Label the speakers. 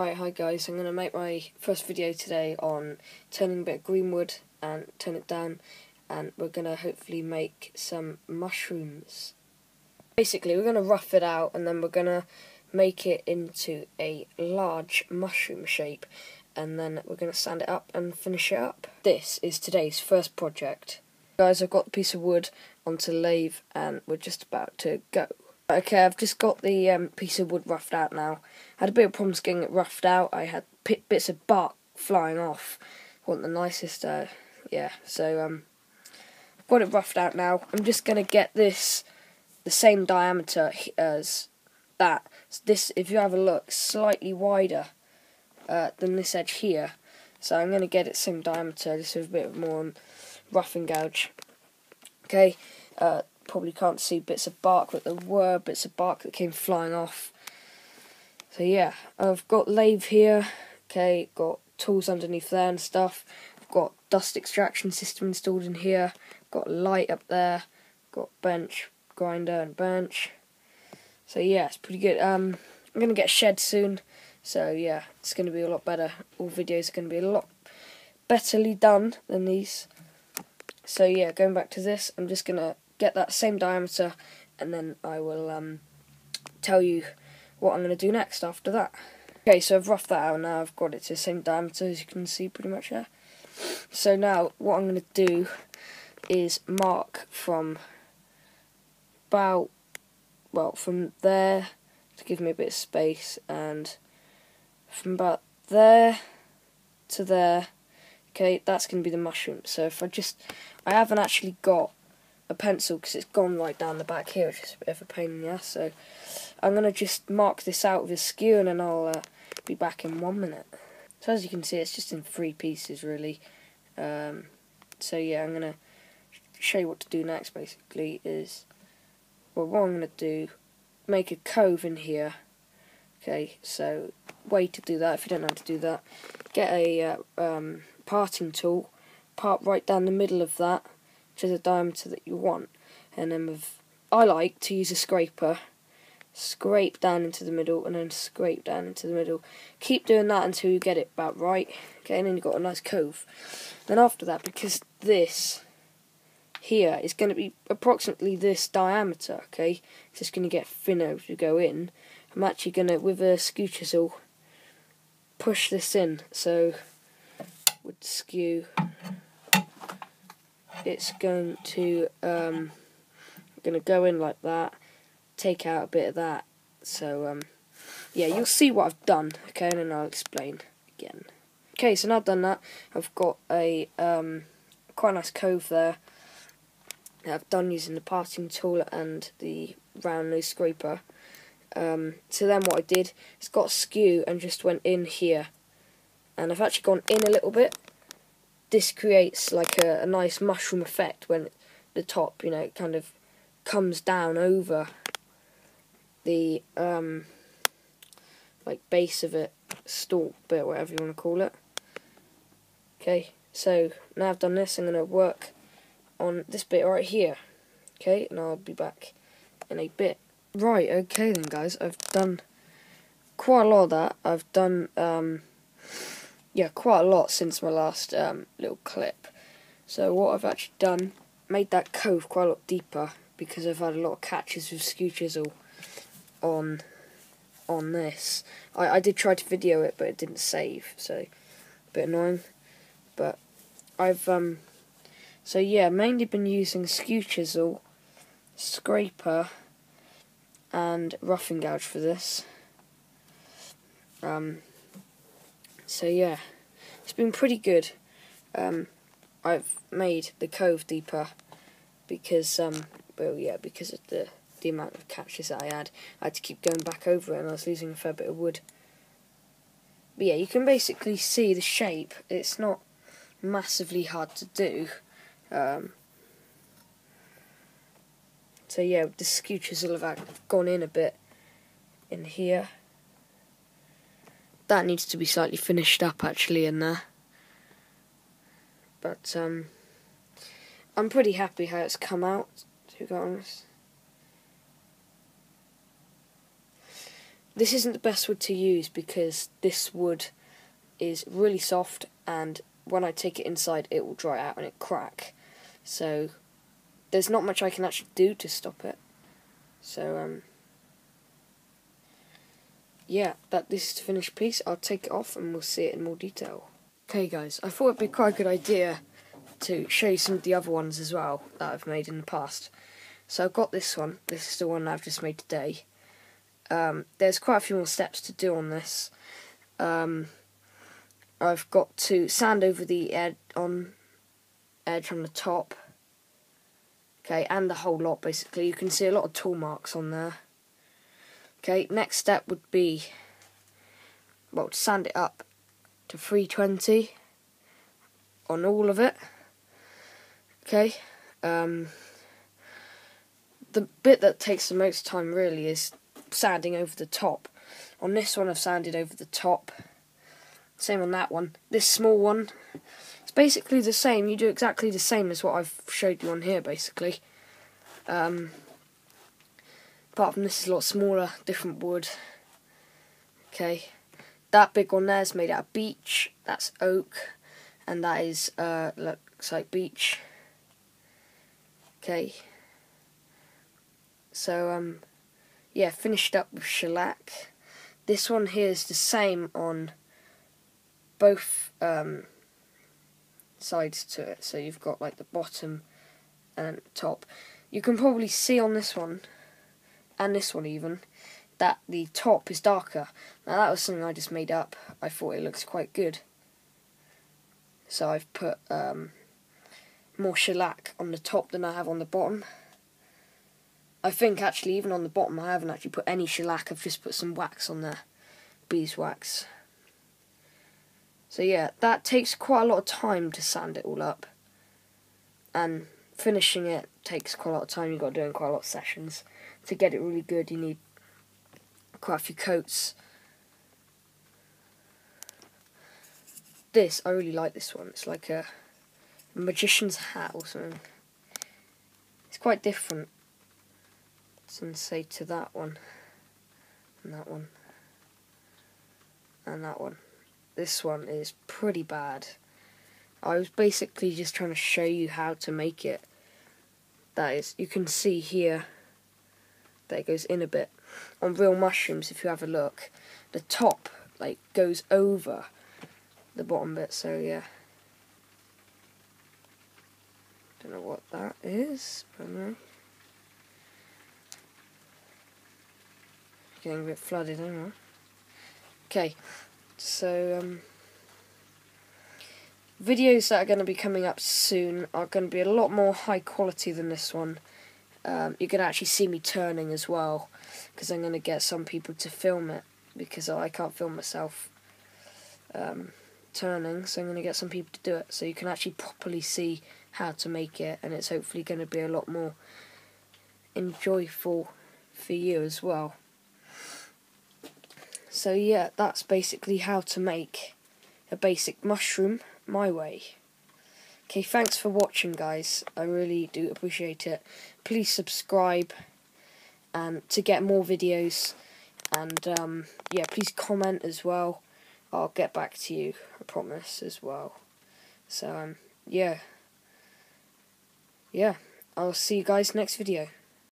Speaker 1: Right, hi guys, I'm going to make my first video today on turning a bit of green wood and turn it down and we're going to hopefully make some mushrooms. Basically, we're going to rough it out and then we're going to make it into a large mushroom shape and then we're going to sand it up and finish it up. This is today's first project. Guys, I've got the piece of wood onto the lathe and we're just about to go. Okay, I've just got the um, piece of wood roughed out now. I had a bit of problems getting it roughed out. I had bits of bark flying off. wasn't the nicest, uh, yeah. So um, I've got it roughed out now. I'm just gonna get this the same diameter as that. So this, if you have a look, slightly wider uh, than this edge here. So I'm gonna get it same diameter, just with a bit more roughing gouge. Okay. Uh, probably can't see bits of bark, but there were bits of bark that came flying off. So yeah, I've got lathe here, okay, got tools underneath there and stuff. I've got dust extraction system installed in here, got light up there, got bench, grinder and bench. So yeah, it's pretty good. Um, I'm to get a shed soon, so yeah, it's to be a lot better. All videos are to be a lot betterly done than these. So yeah, going back to this, I'm just to get that same diameter and then I will um, tell you what I'm going to do next after that. Okay, so I've roughed that out now, I've got it to the same diameter as you can see pretty much there. So now what I'm going to do is mark from about, well, from there to give me a bit of space and from about there to there, okay, that's going to be the mushroom. So if I just, I haven't actually got a pencil because it's gone right down the back here, which is a bit of a pain in the ass. So I'm going to just mark this out with a skew and then I'll uh, be back in one minute. So as you can see, it's just in three pieces really. Um, so yeah, I'm going to show you what to do next basically is, well what I'm going to do, make a cove in here. Okay, so way to do that, if you don't know how to do that, get a uh, um, parting tool, part right down the middle of that, to the diameter that you want. And then with, I like to use a scraper, scrape down into the middle and then scrape down into the middle. Keep doing that until you get it about right. Okay, and then you've got a nice cove. Then after that, because this here is going to be approximately this diameter, okay, it's just going to get thinner as you go in. I'm actually going to, with a skew chisel, push this in. So, would skew it's going to um, to go in like that, take out a bit of that. So um, yeah, you'll see what I've done. Okay, and then I'll explain again. Okay, so now I've done that, I've got a um, quite a nice cove there. that I've done using the parting tool and the round nose scraper. Um, so then what I did is got skew and just went in here. And I've actually gone in a little bit this creates like a, a nice mushroom effect when the top, you know, kind of comes down over the um, like base of it, stalk bit, whatever you want to call it. Okay, so now I've done this, I'm going to work on this bit right here. Okay, and I'll be back in a bit. Right, okay then guys, I've done quite a lot of that. I've done um, yeah, quite a lot since my last um, little clip. So what I've actually done, made that cove quite a lot deeper because I've had a lot of catches with skew chisel on on this. I, I did try to video it, but it didn't save, so a bit annoying. But I've um, so yeah, mainly been using skew chisel, scraper, and roughing gouge for this. Um, so yeah, it's been pretty good. Um, I've made the cove deeper because, um, well, yeah, because of the the amount of catches that I had. I had to keep going back over it, and I was losing a fair bit of wood. But yeah, you can basically see the shape. It's not massively hard to do. Um, so yeah, the skew chisel have gone in a bit in here that needs to be slightly finished up actually in there. But um, I'm pretty happy how it's come out, to be honest. this isn't the best wood to use because this wood is really soft and when I take it inside it will dry out and it crack. So there's not much I can actually do to stop it. So um yeah, that this is the finished piece. I'll take it off and we'll see it in more detail. Okay guys, I thought it'd be quite a good idea to show you some of the other ones as well that I've made in the past. So I've got this one. This is the one I've just made today. Um, there's quite a few more steps to do on this. Um, I've got to sand over the ed on edge on the top. Okay, and the whole lot basically. You can see a lot of tool marks on there. Okay, next step would be well to sand it up to 320 on all of it. Okay, um, the bit that takes the most time really is sanding over the top. On this one I've sanded over the top. Same on that one. This small one, it's basically the same. You do exactly the same as what I've showed you on here basically. Um, apart from this is a lot smaller, different wood. Okay, that big one there is made out of beech, that's oak, and that is, uh, looks like beech. Okay, so, um, yeah, finished up with shellac. This one here is the same on both um, sides to it. So you've got like the bottom and top. You can probably see on this one, and this one even, that the top is darker. Now that was something I just made up. I thought it looks quite good. So I've put um, more shellac on the top than I have on the bottom. I think actually even on the bottom I haven't actually put any shellac, I've just put some wax on there, beeswax. So yeah, that takes quite a lot of time to sand it all up. And finishing it takes quite a lot of time, you've got to do in quite a lot of sessions. To get it really good you need quite a few coats. This, I really like this one, it's like a magician's hat or something. It's quite different and say to that one and that one and that one. This one is pretty bad. I was basically just trying to show you how to make it. That is, you can see here that goes in a bit. On real mushrooms, if you have a look, the top like goes over the bottom bit. So yeah, don't know what that is, but getting a bit flooded anyway. Okay, so um, videos that are going to be coming up soon are going to be a lot more high quality than this one. Um, going to actually see me turning as well, because I'm going to get some people to film it, because I can't film myself um, turning, so I'm going to get some people to do it, so you can actually properly see how to make it, and it's hopefully going to be a lot more enjoyable for you as well. So yeah, that's basically how to make a basic mushroom my way. Okay, thanks for watching guys. I really do appreciate it. Please subscribe and to get more videos and um, yeah, please comment as well. I'll get back to you, I promise as well. So um, yeah. Yeah, I'll see you guys next video.